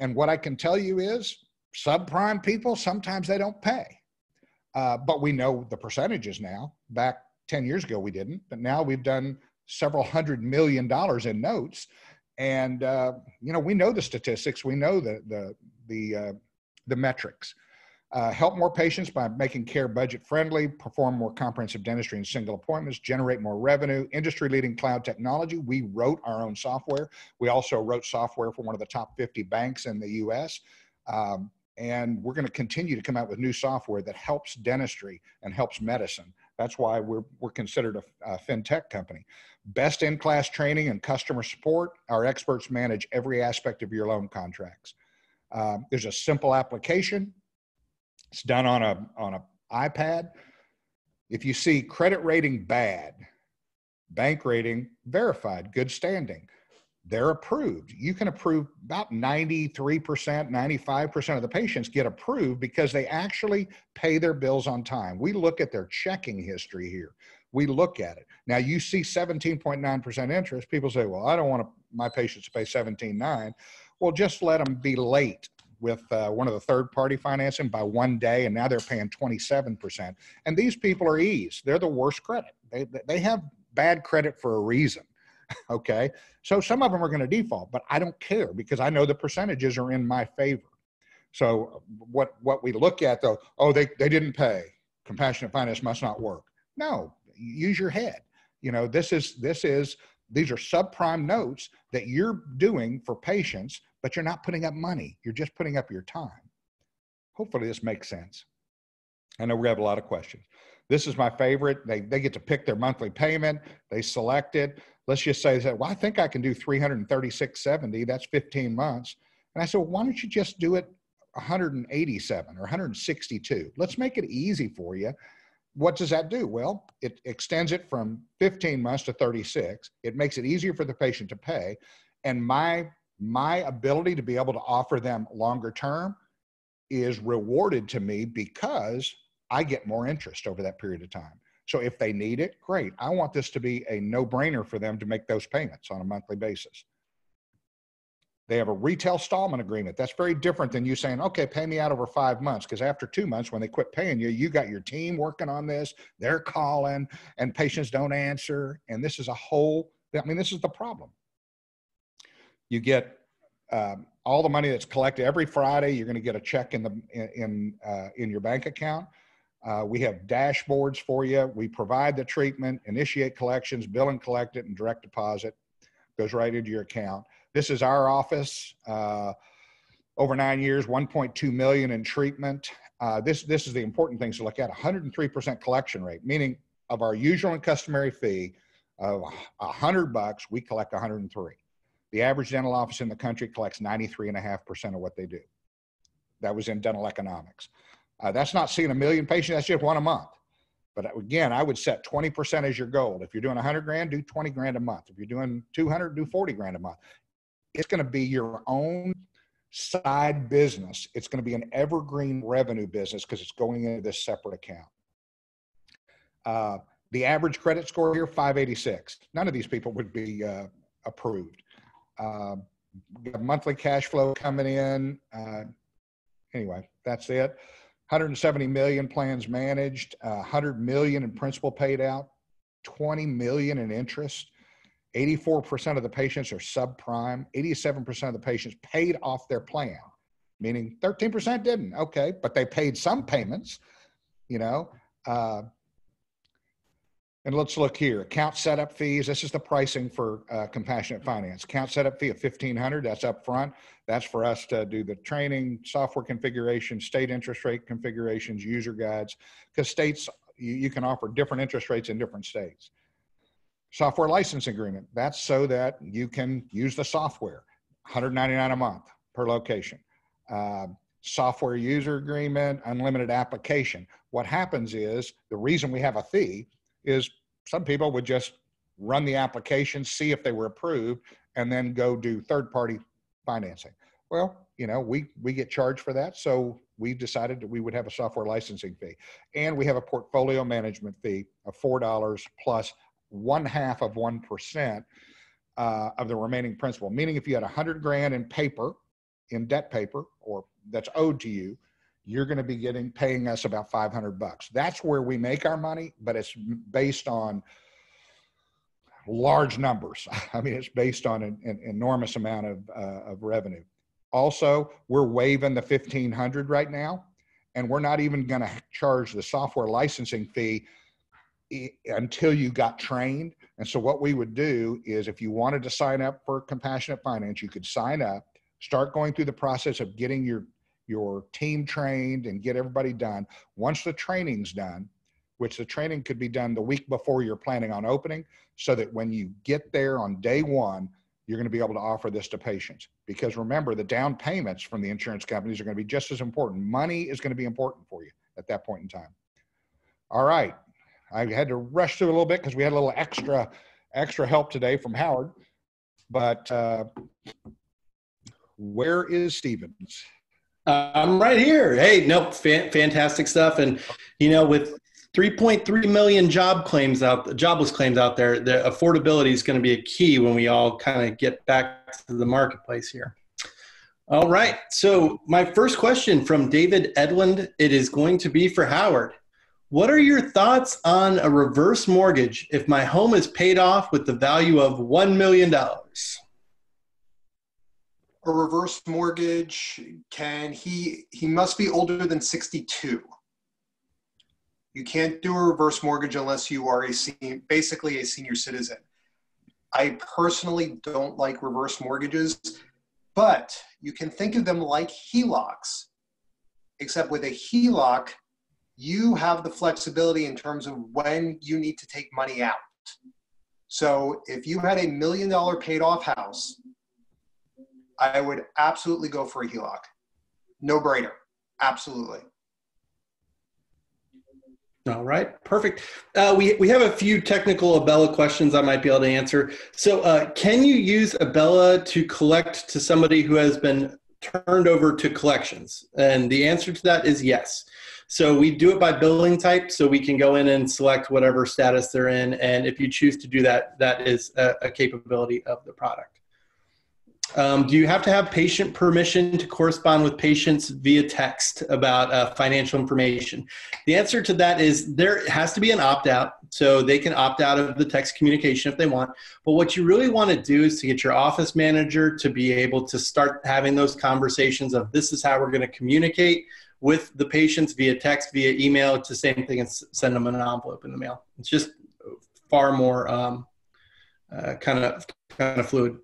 And what I can tell you is subprime people, sometimes they don't pay. Uh, but we know the percentages now. Back 10 years ago, we didn't, but now we've done several hundred million dollars in notes. And, uh, you know, we know the statistics, we know the, the, the, uh, the metrics. Uh, help more patients by making care budget friendly, perform more comprehensive dentistry in single appointments, generate more revenue, industry leading cloud technology. We wrote our own software. We also wrote software for one of the top 50 banks in the US. Um, and we're going to continue to come out with new software that helps dentistry and helps medicine. That's why we're, we're considered a, a fintech company. Best in class training and customer support. Our experts manage every aspect of your loan contracts. Um, there's a simple application it's done on a on a iPad. If you see credit rating bad, bank rating verified, good standing, they're approved. You can approve about 93%, 95% of the patients get approved because they actually pay their bills on time. We look at their checking history here. We look at it. Now you see 17.9% interest. People say, well, I don't want my patients to pay 17.9. Well, just let them be late with uh, one of the third party financing by one day, and now they're paying 27%. And these people are E's. They're the worst credit. They, they have bad credit for a reason. okay. So some of them are going to default, but I don't care because I know the percentages are in my favor. So what, what we look at though, oh, they, they didn't pay. Compassionate finance must not work. No, use your head. You know, this is, this is, these are subprime notes that you're doing for patients but you're not putting up money. You're just putting up your time. Hopefully, this makes sense. I know we have a lot of questions. This is my favorite. They, they get to pick their monthly payment. They select it. Let's just say that, well, I think I can do 336.70. That's 15 months. And I said, well, why don't you just do it 187 or 162? Let's make it easy for you. What does that do? Well, it extends it from 15 months to 36. It makes it easier for the patient to pay. And my my ability to be able to offer them longer term is rewarded to me because I get more interest over that period of time. So if they need it, great. I want this to be a no brainer for them to make those payments on a monthly basis. They have a retail stallment agreement. That's very different than you saying, okay, pay me out over five months. Because after two months, when they quit paying you, you got your team working on this, they're calling, and patients don't answer. And this is a whole, I mean, this is the problem. You get um, all the money that's collected every Friday. You're going to get a check in the in, uh, in your bank account. Uh, we have dashboards for you. We provide the treatment, initiate collections, bill and collect it, and direct deposit goes right into your account. This is our office. Uh, over nine years, 1.2 million in treatment. Uh, this this is the important things to look at. 103% collection rate, meaning of our usual and customary fee of 100 bucks, we collect 103. The average dental office in the country collects 93.5% of what they do. That was in dental economics. Uh, that's not seeing a million patients, that's just one a month. But again, I would set 20% as your goal. If you're doing 100 grand, do 20 grand a month. If you're doing 200, do 40 grand a month. It's going to be your own side business. It's going to be an evergreen revenue business because it's going into this separate account. Uh, the average credit score here, 586. None of these people would be uh, approved. Uh, monthly cash flow coming in. Uh, anyway, that's it. 170 million plans managed, uh, 100 million in principal paid out, 20 million in interest. 84% of the patients are subprime. 87% of the patients paid off their plan, meaning 13% didn't. Okay, but they paid some payments. You know, uh, and let's look here, account setup fees. This is the pricing for uh, compassionate finance. Account setup fee of 1500 that's up front. That's for us to do the training, software configuration, state interest rate configurations, user guides, because states, you, you can offer different interest rates in different states. Software license agreement. That's so that you can use the software, 199 a month per location. Uh, software user agreement, unlimited application. What happens is the reason we have a fee is some people would just run the application, see if they were approved, and then go do third party financing. Well, you know, we, we get charged for that. So we decided that we would have a software licensing fee. And we have a portfolio management fee of $4 plus one half of 1% uh, of the remaining principal. Meaning if you had 100 grand in paper in debt paper or that's owed to you, you're going to be getting paying us about 500 bucks. That's where we make our money, but it's based on large numbers. I mean, it's based on an, an enormous amount of, uh, of revenue. Also, we're waiving the 1500 right now, and we're not even going to charge the software licensing fee until you got trained. And so, what we would do is if you wanted to sign up for compassionate finance, you could sign up, start going through the process of getting your your team trained and get everybody done. Once the training's done, which the training could be done the week before you're planning on opening, so that when you get there on day one, you're going to be able to offer this to patients. Because remember, the down payments from the insurance companies are going to be just as important. Money is going to be important for you at that point in time. All right. I had to rush through a little bit because we had a little extra extra help today from Howard. But uh, where is Stevens? Uh, I'm right here. Hey, nope, fa- fantastic stuff. And you know, with 3.3 million job claims out, the jobless claims out there. The affordability is going to be a key when we all kind of get back to the marketplace here. All right. So my first question from David Edlund, it is going to be for Howard. What are your thoughts on a reverse mortgage if my home is paid off with the value of $1 million? A reverse mortgage can he he must be older than 62 you can't do a reverse mortgage unless you are a senior, basically a senior citizen. I personally don't like reverse mortgages, but you can think of them like HELOCs, except with a HELOC, you have the flexibility in terms of when you need to take money out. So if you had a million dollar paid off house, I would absolutely go for a HELOC. No brainer. Absolutely. All right, perfect. Uh, we, we have a few technical Abella questions I might be able to answer. So, uh, can you use Abella to collect to somebody who has been turned over to collections? And the answer to that is yes. So, we do it by billing type, so we can go in and select whatever status they're in. And if you choose to do that, that is a, a capability of the product. Um, do you have to have patient permission to correspond with patients via text about uh, financial information? The answer to that is there has to be an opt out, so they can opt out of the text communication if they want. But what you really want to do is to get your office manager to be able to start having those conversations of this is how we're going to communicate with the patients via text, via email. It's the same thing as send them an envelope in the mail. It's just far more um, uh, kind of kind of fluid.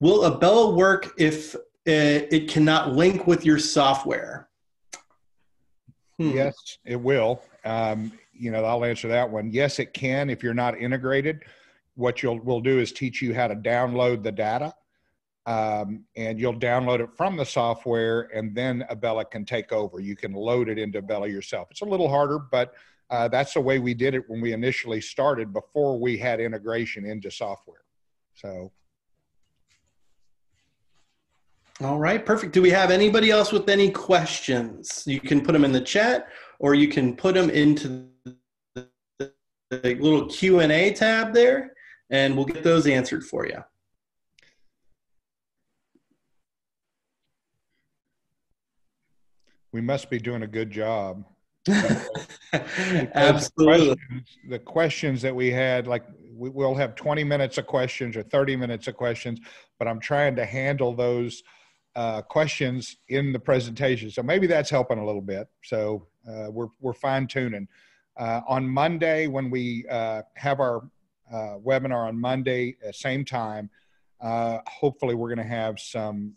Will a Abella work if uh, it cannot link with your software? Hmm. Yes, it will. Um, you know, I'll answer that one. Yes, it can if you're not integrated. What you'll will do is teach you how to download the data, um, and you'll download it from the software, and then Abella can take over. You can load it into Abella yourself. It's a little harder, but uh, that's the way we did it when we initially started before we had integration into software. So all right, perfect. Do we have anybody else with any questions? You can put them in the chat or you can put them into the, little Q&A tab there and we'll get those answered for you. We must be doing a good job. Absolutely. The questions, the questions, that we had, like we, will have 20 minutes of questions or 30 minutes of questions, but I'm trying to handle those uh, questions in the presentation. So maybe that's helping a little bit. So uh, we're, we're fine tuning. Uh, on Monday, when we uh, have our uh, webinar on Monday, at same time, uh, hopefully we're going to have some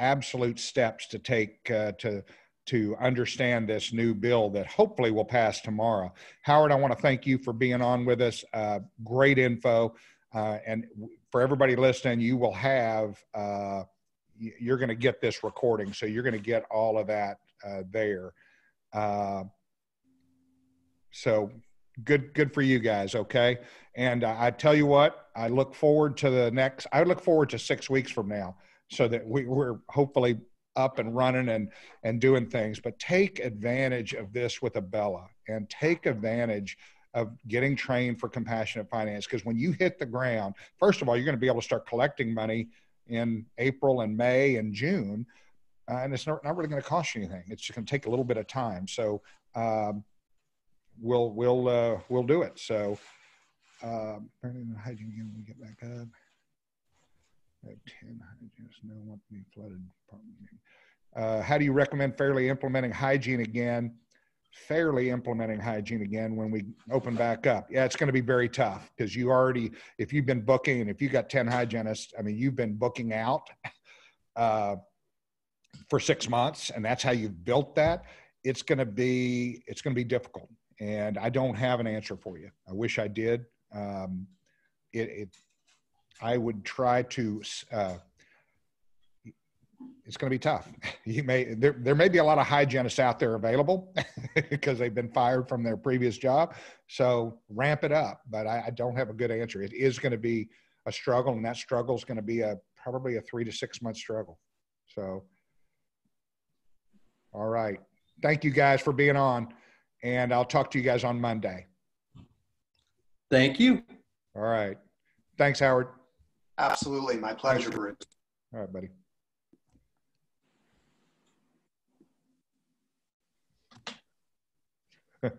absolute steps to take to to understand this new bill that hopefully will pass tomorrow. Howard, I want to thank you for being on with us. great info. Uh, and for everybody listening, you will have, uh, you're going to get this recording. So you're going to get all of that uh, there. Uh, so good, good for you guys. Okay. And uh, I tell you what, I look forward to the next, I look forward to six weeks from now so that we, we're hopefully up and running and and doing things but take advantage of this with abella and take advantage of getting trained for compassionate finance because when you hit the ground first of all you're going to be able to start collecting money in April and May and June, uh, and it's not, not really going to cost you anything. It's just going to take a little bit of time. So um, we'll we'll uh, we'll do it. So um, again when we get back up. Have ten hygienists no want to be flooded. Uh, how do you recommend fairly implementing hygiene again? Fairly implementing hygiene again when we open back up. Yeah, it's going to be very tough because you already, if you've been booking and if you got 10 hygienists, I mean, you've been booking out uh, for six months and that's how you've built that. It's going to be, it's going to be difficult. And I don't have an answer for you. I wish I did. Um, it, it, I would try to uh, it's going to be tough. You may there, there may be a lot of hygienists out there available because they've been fired from their previous job. So ramp it up. But I, I don't have a good answer. It is going to be a struggle, and that struggle is going to be a probably a three to six month struggle. So, all right. Thank you guys for being on, and I'll talk to you guys on Monday. Thank you. All right. Thanks, Howard. Absolutely. My pleasure, Bruce. All right, buddy.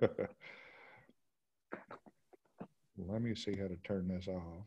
Let me see how to turn this off.